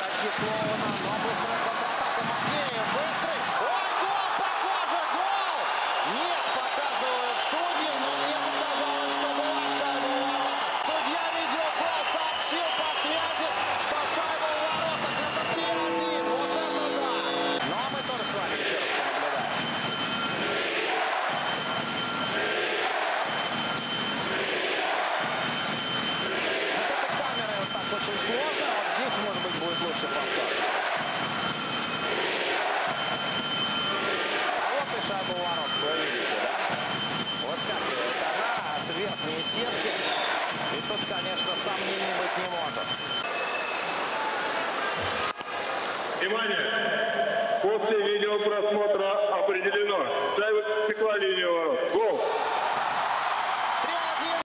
Слоуна, но быстрая контратака Макеев. Быстрый. Ой, гол, похоже, гол! Нет, показывают судьи, но мне показалось, что была шайба у ворот. Судья видеогол сообщил по связи, что шайба у воротах. Это 3-1. Вот это да! Ну а мы тоже с вами еще раз так очень сложно. Вот здесь, может быть, лучше повтор. А вот и шаг у ворот, вы видите, да? Выскакивает она от верхней сетки. И тут, конечно, сомнений быть не может. Внимание! После видеопросмотра определено. Ставит стеклолинию